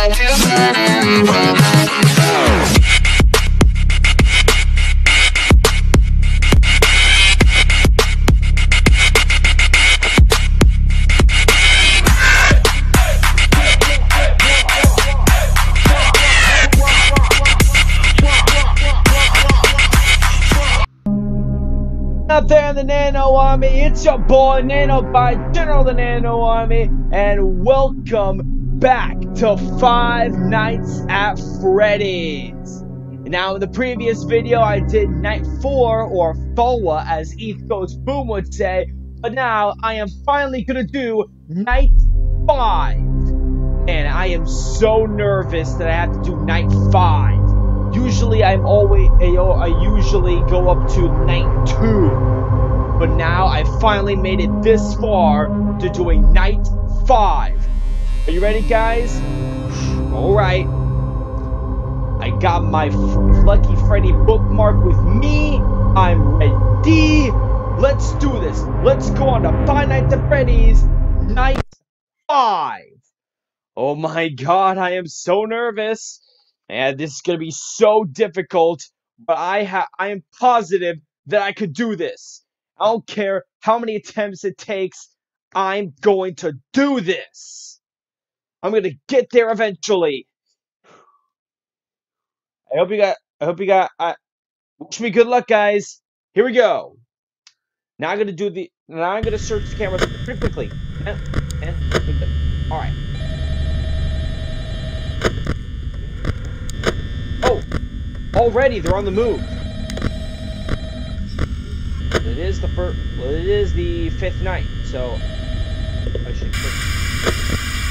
out there in the Nano Army. It's your boy NanoByte General the Nano Army, and welcome back to Five Nights at Freddy's. Now, in the previous video, I did Night 4, or FOA, as East Coast Boom would say, but now I am finally gonna do Night 5. And I am so nervous that I have to do Night 5. Usually I'm always I usually go up to night 2. But now I finally made it this far to doing night 5. Are you ready guys? Alright. I got my Lucky Freddy bookmark with me. I'm ready. Let's do this. Let's go on to Five Nights at Freddy's Night 5. Oh my god, I am so nervous. And this is gonna be so difficult, but I ha I am positive that I could do this. I don't care how many attempts it takes. I'm going to do this. I'm gonna get there eventually. I hope you got. I hope you got. I wish me good luck, guys. Here we go. Now I'm gonna do the. Now I'm gonna search the cameras pretty quickly. All right. Oh! Already, they're on the move. It is the first. Well, it is the fifth night, so I should.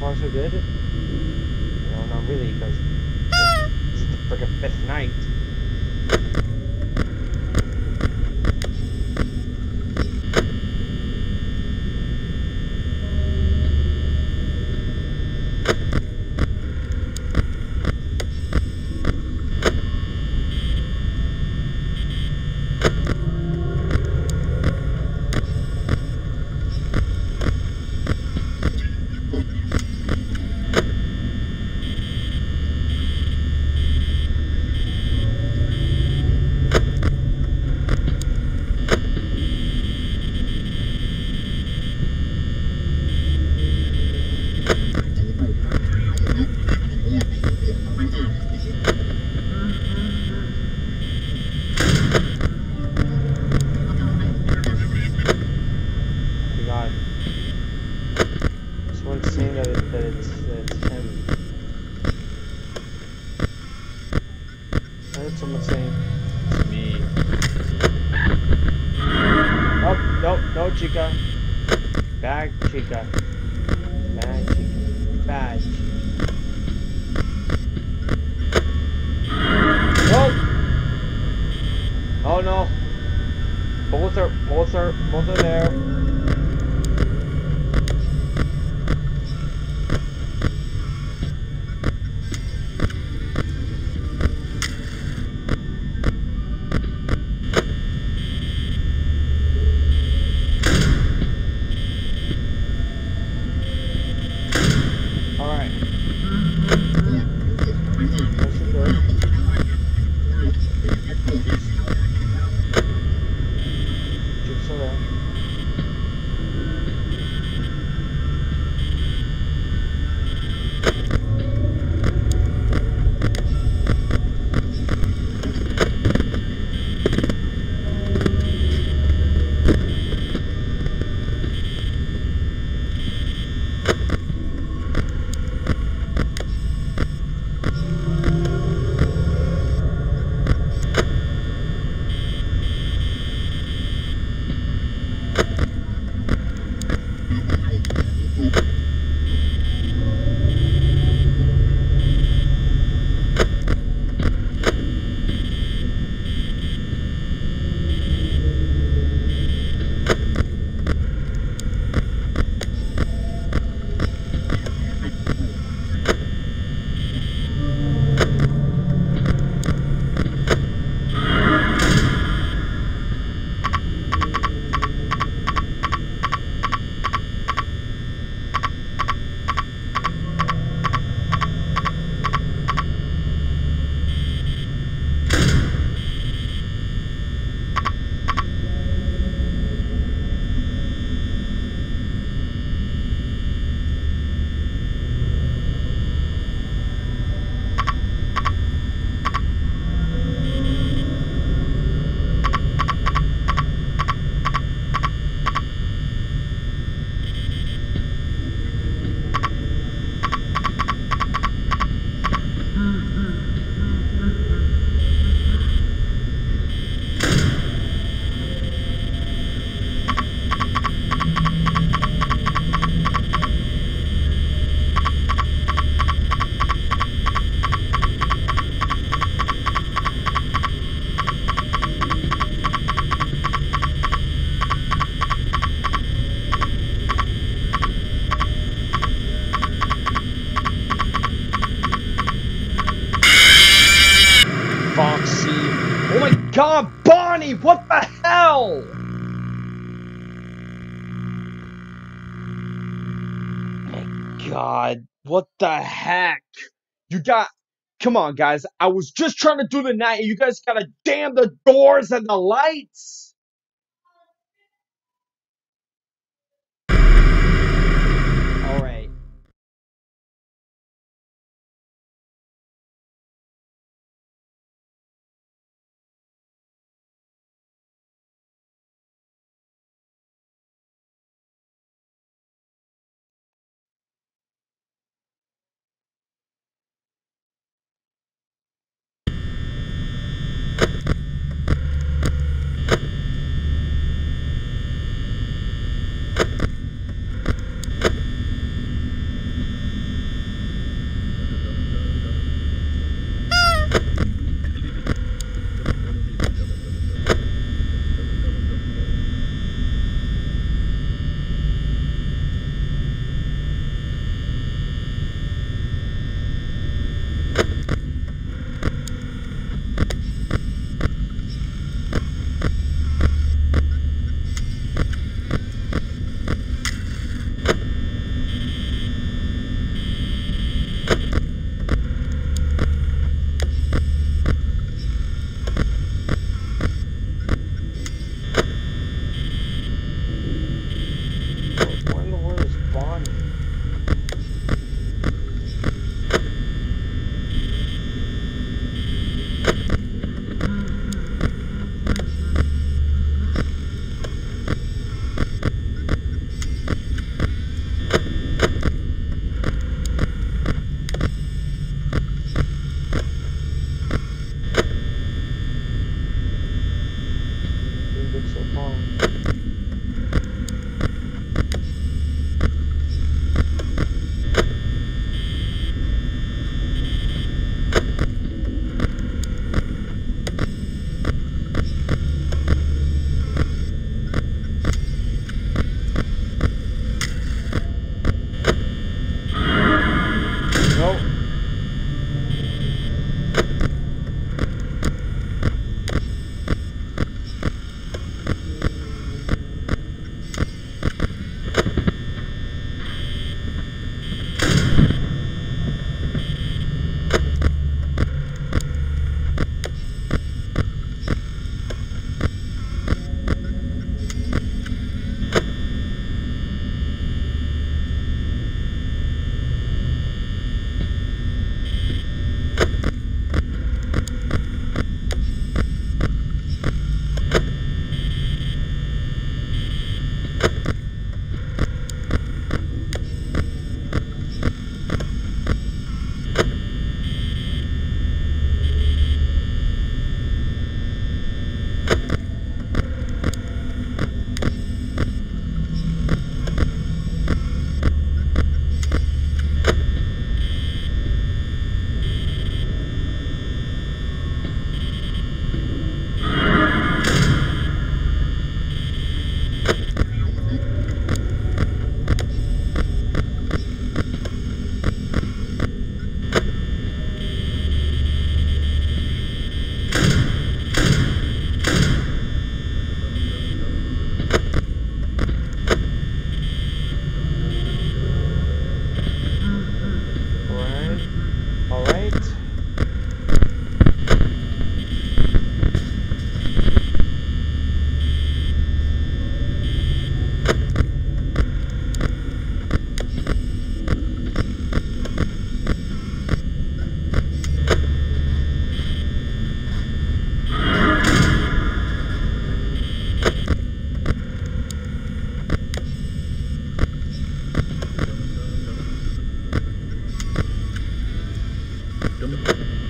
far so good. No, not really, because this is the freaking fifth night. Oh my god. Someone's saying that, it, that, it's, that it's him. I heard someone saying it's me. Oh, no, no, Chica. Bad Chica. Bad Chica. Bad Chica. Oh! Oh no. Both are, both are, both are there. Ah, god, Bonnie, what the hell? My god, what the heck? You got, come on guys, I was just trying to do the night and you guys gotta damn the doors and the lights. Yo me...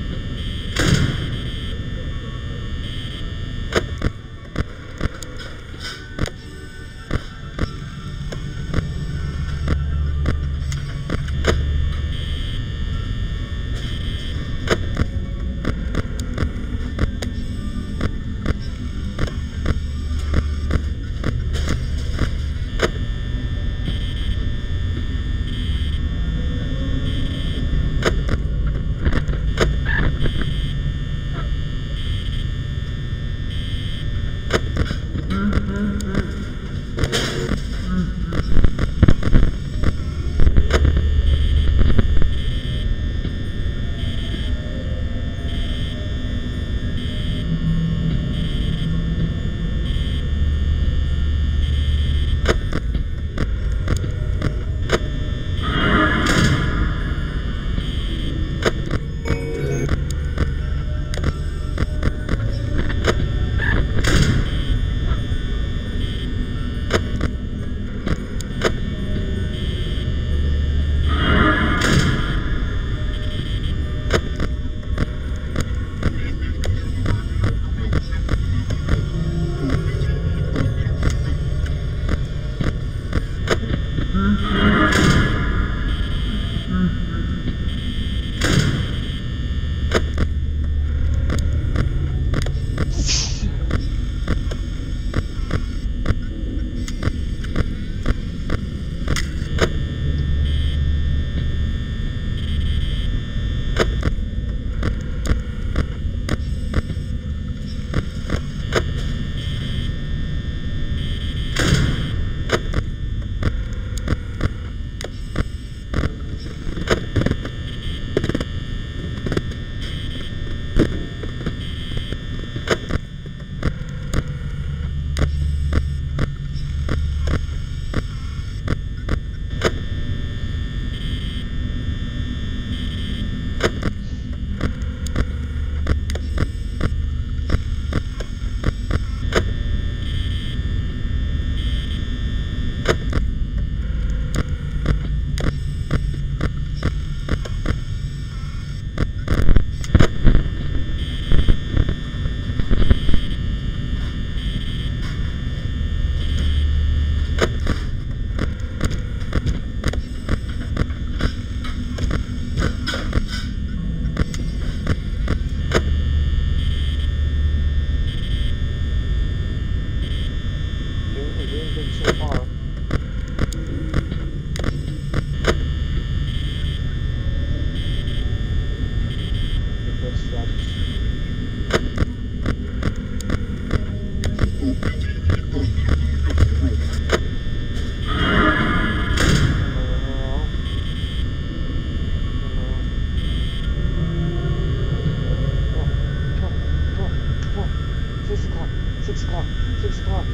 Six o'clock. Six o'clock. Six o'clock.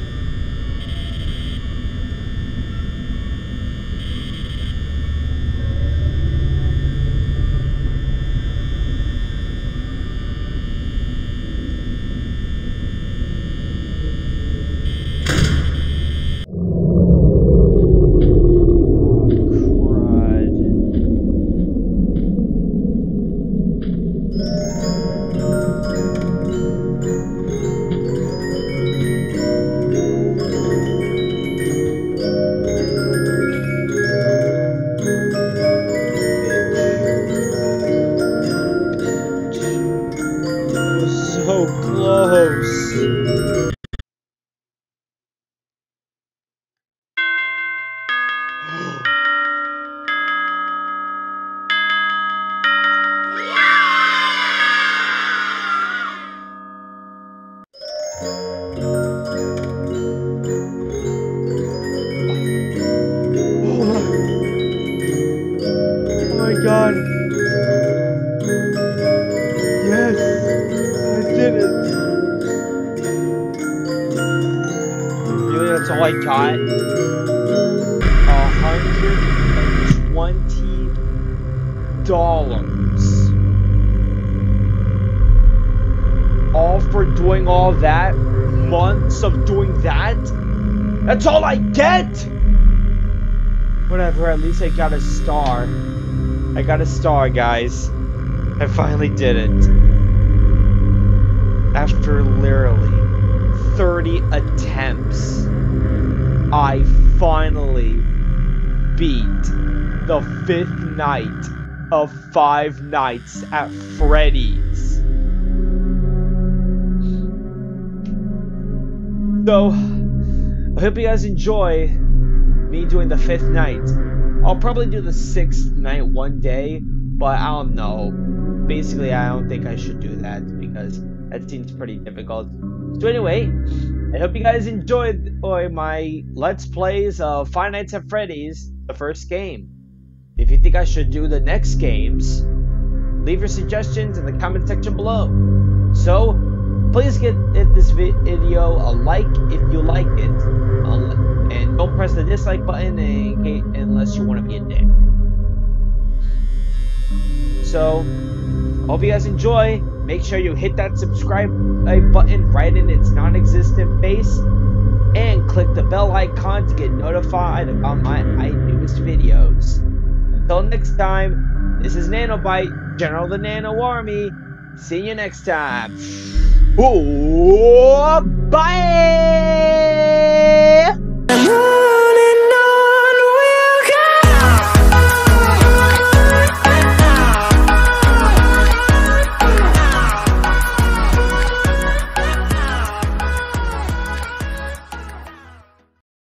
I got 120 dollars. All for doing all that? Months of doing that? That's all I get? Whatever, at least I got a star. I got a star, guys. I finally did it. After literally 30 attempts, I finally beat the fifth night of Five Nights at Freddy's. So, I hope you guys enjoy me doing the fifth night. I'll probably do the sixth night one day, but I don't know. Basically, I don't think I should do that because that seems pretty difficult. So anyway, I hope you guys enjoyed my Let's Plays of Five Nights at Freddy's, the first game. If you think I should do the next games, leave your suggestions in the comment section below. So, Please give this video a like if you like it. Uh, and don't press the dislike button unless you want to be a dick. So, hope you guys enjoy. Make sure you hit that subscribe uh, button right in its non existent face and click the bell icon to get notified about my, my newest videos. Until next time, this is NanoByte, General the Nano Army. See you next time. Oh, bye!